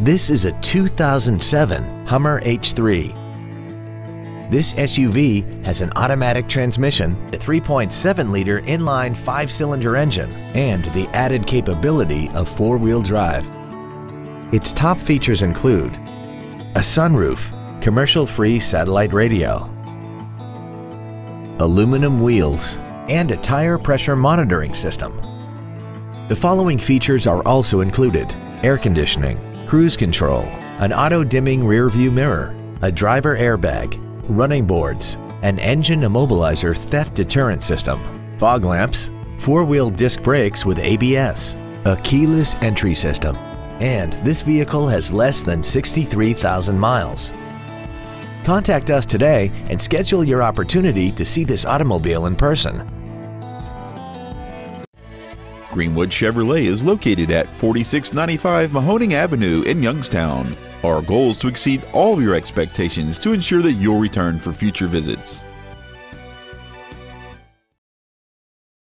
This is a 2007 Hummer H3. This SUV has an automatic transmission, a 3.7-liter inline five-cylinder engine, and the added capability of four-wheel drive. Its top features include a sunroof, commercial-free satellite radio, aluminum wheels, and a tire pressure monitoring system. The following features are also included air conditioning, cruise control, an auto-dimming rear-view mirror, a driver airbag, running boards, an engine immobilizer theft deterrent system, fog lamps, four-wheel disc brakes with ABS, a keyless entry system, and this vehicle has less than 63,000 miles. Contact us today and schedule your opportunity to see this automobile in person. Greenwood Chevrolet is located at 4695 Mahoning Avenue in Youngstown. Our goal is to exceed all of your expectations to ensure that you'll return for future visits.